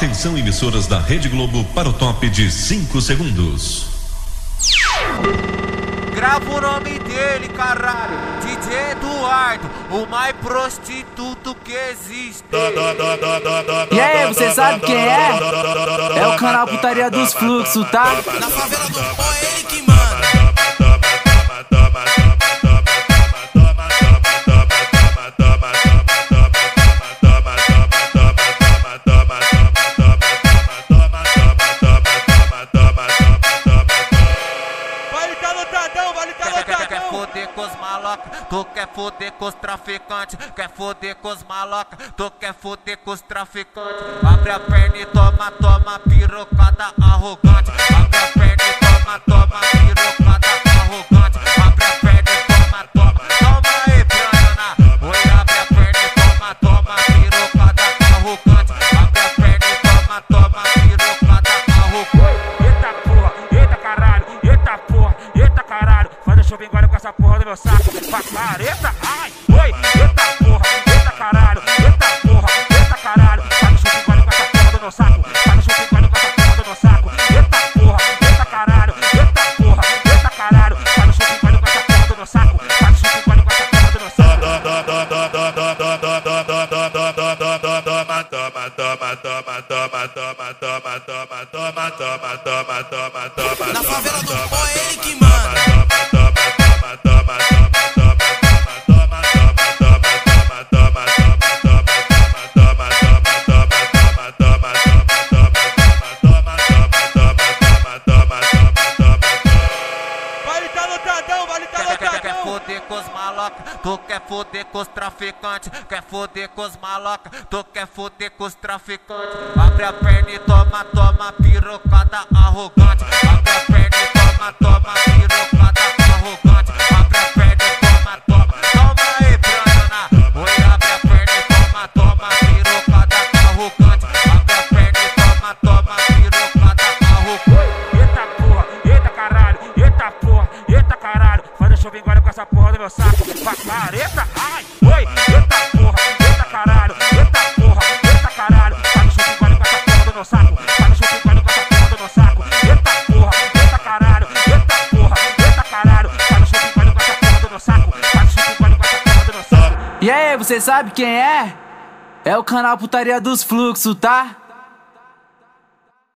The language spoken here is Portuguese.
Atenção, emissoras da Rede Globo para o top de 5 segundos. Grava o nome dele, caralho. DJ Eduardo, o mais prostituto que existe. E aí, você sabe quem é? É o canal Putaria dos Fluxos, tá? Na favela do pó é ele que foder com os maloca, tu quer foder com os traficantes, quer foder com os maloca, tu quer foder com os traficantes. Abre a perna e toma, toma, pirocada arrogante. Abre a perna e toma, toma, pirocada essa porra do meu saco. Pacareta, ai, oi, eita porra, eita caralho, eita porra, eita caralho. Faz o shopping agora com essa porra do meu saco. Faz o shopping agora com essa porra do meu saco. Eita porra, eita caralho, eita porra, eita caralho. Faz o shopping agora com essa porra do meu saco. Faz o shopping agora com essa porra do meu saco. Na favela do pó é ele que manda. Vale tá lotadão, vale tá Quer, quer, quer, quer lotadão. Foder com os maloca, tu quer foder com os traficantes, quer foder com os maloca, tu quer foder com os traficantes. Abre a perna e toma, toma, pirocada arrogante. Abre a perna caralho. Faz o shopping agora com essa porra do meu saco. Pacareta, ai, oi, eita porra, eita caralho, eita porra, eita caralho. Faz o shopping agora com essa porra do meu saco. Faz o shopping agora com essa porra do meu saco. Eita porra, eita caralho, eita porra, eita caralho. Faz o shopping agora com essa porra do meu saco. Faz o shopping agora com essa porra do meu saco. E aí, você sabe quem é? É o canal Putaria dos Fluxos, tá?